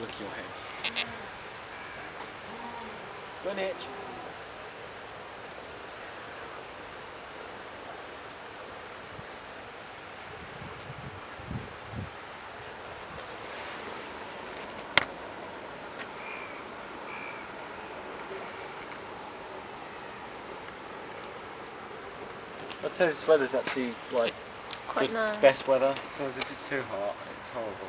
look at your head. Greenwich. I'd say this weather's actually like Quite the nice. best weather because if it's too hot, it's horrible.